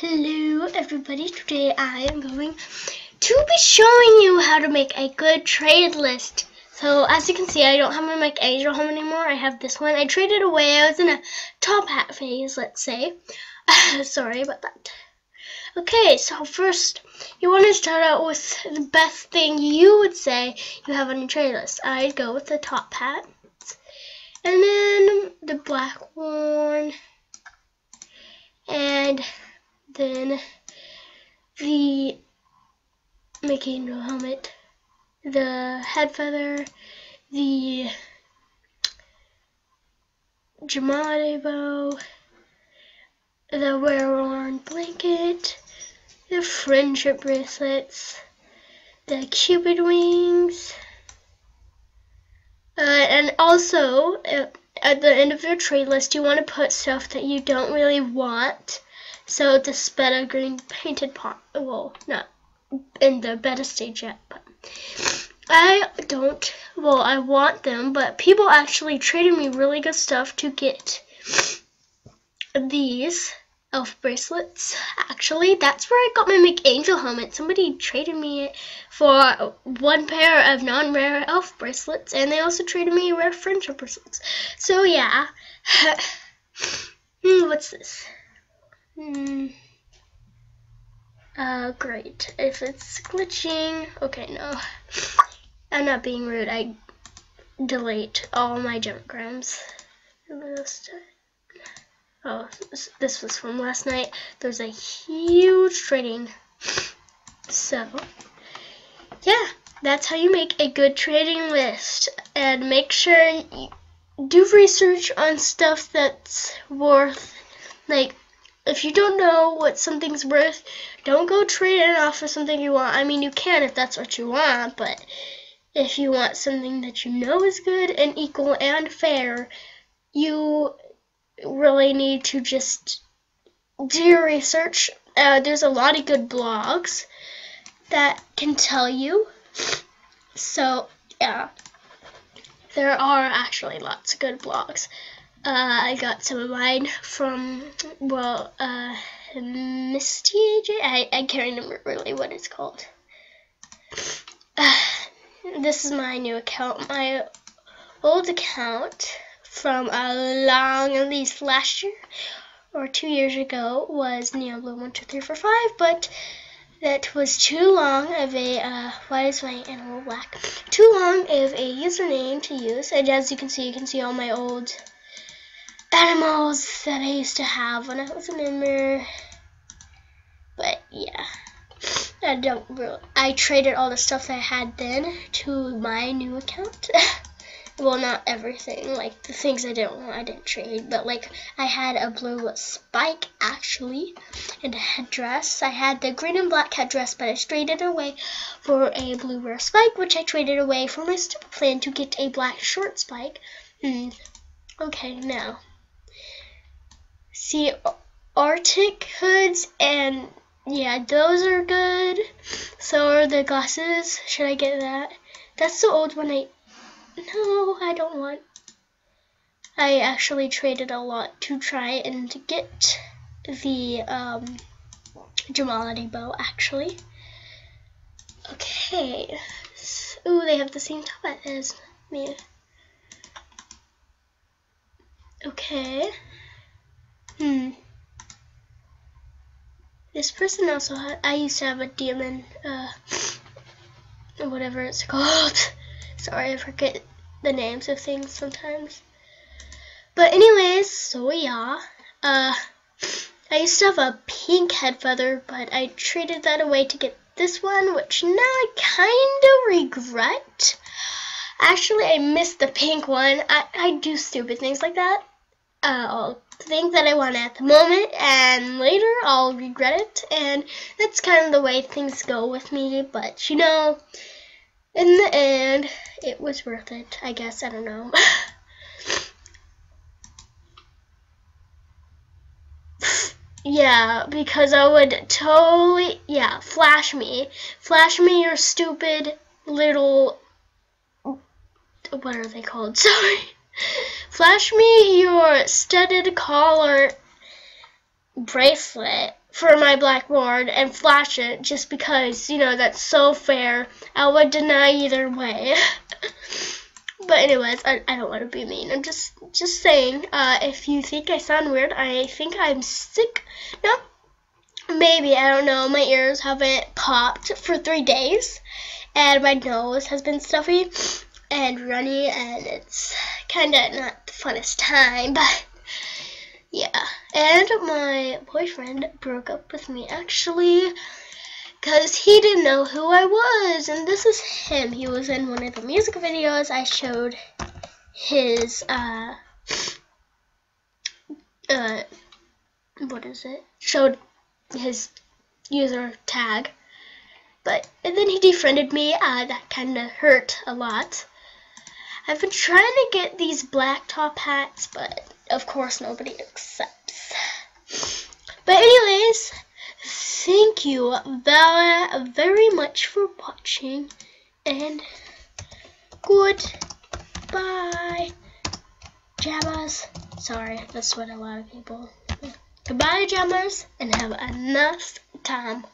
Hello everybody, today I am going to be showing you how to make a good trade list. So as you can see I don't have my Mike Angel home anymore, I have this one. I traded away, I was in a top hat phase, let's say. Sorry about that. Okay, so first you want to start out with the best thing you would say you have on your trade list. I'd go with the top hat. And then the black one. And then the no helmet, the head feather, the Jamade bow, the wear-worn blanket, the friendship bracelets, the cupid wings, uh, and also uh, at the end of your trade list you want to put stuff that you don't really want so the Speta green painted pot, well, not in the beta stage yet, but I don't, well, I want them, but people actually traded me really good stuff to get these elf bracelets. Actually, that's where I got my McAngel helmet. Somebody traded me it for one pair of non-rare elf bracelets, and they also traded me rare friendship bracelets. So yeah, hmm, what's this? Hmm. Uh, great. If it's glitching, okay, no. I'm not being rude. I delete all my jump Oh, this was from last night. There's a huge trading. So, yeah, that's how you make a good trading list. And make sure you do research on stuff that's worth, like, if you don't know what something's worth, don't go trade it off for something you want. I mean, you can if that's what you want, but if you want something that you know is good and equal and fair, you really need to just do your research. Uh, there's a lot of good blogs that can tell you. So, yeah, there are actually lots of good blogs. Uh, I got some of mine from, well, uh, Misty AJ? I, I can't remember really what it's called. Uh, this is my new account. My old account from a long, at least last year or two years ago, was NeoBlue12345, but that was too long of a, uh, why is my animal black? Too long of a username to use, and as you can see, you can see all my old animals that I used to have when I was a member. But yeah, I don't really. I traded all the stuff I had then to my new account. well, not everything. Like the things I didn't want, I didn't trade. But like I had a blue spike actually, and a headdress. I had the green and black headdress, but I traded it away for a blue rare spike, which I traded away for my stupid plan to get a black short spike. Hmm. Okay, now see Arctic hoods and yeah, those are good. So are the glasses. Should I get that? That's the old one I No, I don't want. I actually traded a lot to try and get the um Jamaaliday bow actually. Okay. Ooh, they have the same top as me. Okay. Hmm. This person also had, I used to have a demon, uh, whatever it's called. Sorry, I forget the names of things sometimes. But anyways, so yeah, uh, I used to have a pink head feather, but I traded that away to get this one, which now I kind of regret. Actually, I missed the pink one. I, I do stupid things like that. Uh, I'll think that I want at the moment, and later I'll regret it, and that's kind of the way things go with me, but you know, in the end, it was worth it, I guess, I don't know. yeah, because I would totally, yeah, flash me. Flash me your stupid little, what are they called? Sorry. Flash me your studded collar bracelet for my blackboard and flash it just because, you know, that's so fair. I would deny either way. but anyways, I, I don't want to be mean. I'm just just saying, uh, if you think I sound weird, I think I'm sick. No, maybe, I don't know. My ears haven't popped for three days. And my nose has been stuffy and runny, and it's kind of not the funnest time, but yeah. And my boyfriend broke up with me actually because he didn't know who I was. And this is him. He was in one of the music videos. I showed his, uh, uh, what is it? Showed his user tag. But, and then he defriended me. Uh, that kind of hurt a lot. I've been trying to get these black top hats, but of course nobody accepts. But anyways, thank you very, very much for watching, and goodbye, jammers. Sorry, that's what a lot of people. Goodbye, jammers, and have a nice time.